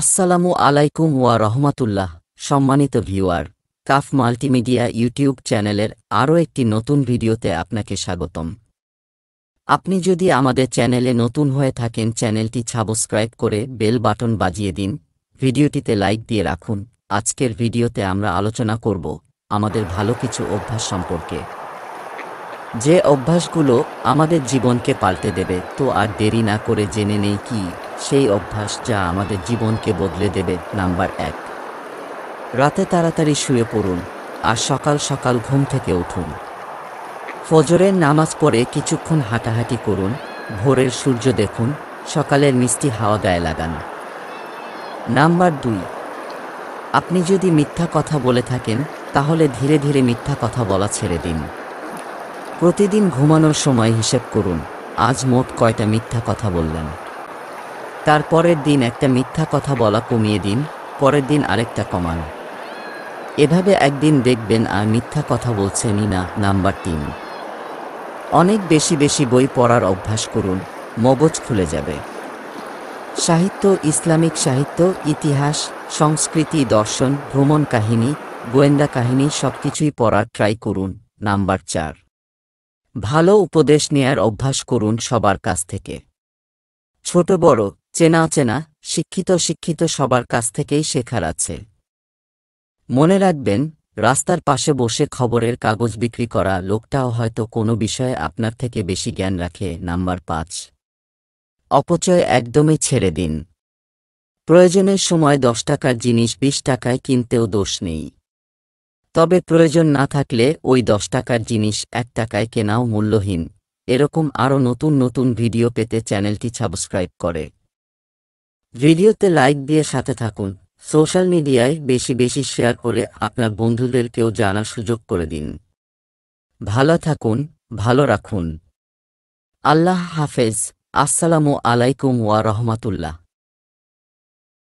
আসসালামু আলাইকুম ওয়া রহমাতুল্লাহ, সম্মানিত ভিউয়ার, কাফ মাল্টিমিডিয়া ইউটিউব চ্যানেলের আরও একটি নতুন ভিডিওতে আপনাকে স্বাগতম। আপনি যদি আমাদের চ্যানেলে নতুন হয়ে থাকেন, চ্যানেলটি সাবস্ক্রাইব করে বেল বাটন বাজিয়ে দিন, ভিডিওটিতে লাইক দিয়ে রাখুন। আজকের ভিডিওতে আমরা আলোচনা করব আমাদের ভালো কিছু অভ্যাস সম্পর্কে। যে অভ্যাসগুলো আমাদের জীবনকে পাল্টে দেবে, তো আর দেরি না করে জেনে নেই কি সেই অভ্যাস যা আমাদের জীবনকে বদলে দেবে, নাম্বার এক। রাতে তাড়াতাড়ি শুয়ে পড়ুন আর সকাল সকাল ঘুম থেকে উঠুন। ফজরের নামাজ পড়ে কিছুক্ষণ হাঁটাহাঁটি করুন, ভোরের সূর্য দেখুন, সকালের মিষ্টি হাওয়া গায়ে লাগান। নাম্বার দুই, আপনি যদি মিথ্যা কথা বলে থাকেন, তাহলে ধীরে ধীরে মিথ্যা কথা বলা ছেড়ে দিন। প্রতিদিন ঘুমানোর সময় হিসেব করুন, আজ মোট কয়টা মিথ্যা কথা বললেন। তারপরের দিন একটা মিথ্যা কথা বলা কমিয়ে দিন, পরের দিন আরেকটা কমান। এভাবে একদিন দেখবেন আর মিথ্যা কথা বলছেনই না নাম্বার তিন। অনেক বেশি বেশি বই পড়ার অভ্যাস করুন, মগজ খুলে যাবে। সাহিত্য, ইসলামিক সাহিত্য, ইতিহাস, সংস্কৃতি, দর্শন, ভ্রমণ কাহিনী, গোয়েন্দা কাহিনী সব কিছুই পড়ার ট্রাই করুন, নাম্বার চার। ভালো উপদেশ নেয়ার অভ্যাস করুন সবার কাছ থেকে। ছোট বড় চেনা চেনা শিক্ষিত শিক্ষিত সবার কাছ থেকেই শেখার আছে। মনে রাখবেন, রাস্তার পাশে বসে খবরের কাগজ বিক্রি করা লোকটাও হয়তো কোনো বিষয়ে আপনার থেকে বেশি জ্ঞান রাখে, নাম্বার পাঁচ। অপচয় একদমই ছেড়ে দিন। প্রয়োজনের সময় দশ টাকার জিনিস বিশ টাকায় কিনতেও দোষ নেই। তবে প্রয়োজন না থাকলে ওই দশ টাকার জিনিস এক টাকায় কেনাও মূল্যহীন। এরকম আরও নতুন নতুন ভিডিও পেতে চ্যানেলটি সাবস্ক্রাইব করে। ভিডিওতে লাইক দিয়ে সাথে থাকুন। সোশ্যাল মিডিয়ায় বেশি বেশি শেয়ার করে আপনার বন্ধুদেরকেও জানার সুযোগ করে দিন। ভালো থাকুন, ভালো রাখুন। আল্লাহ হাফেজ। আসসালামু আলাইকুম ওয়া রহমাতুল্লাহ।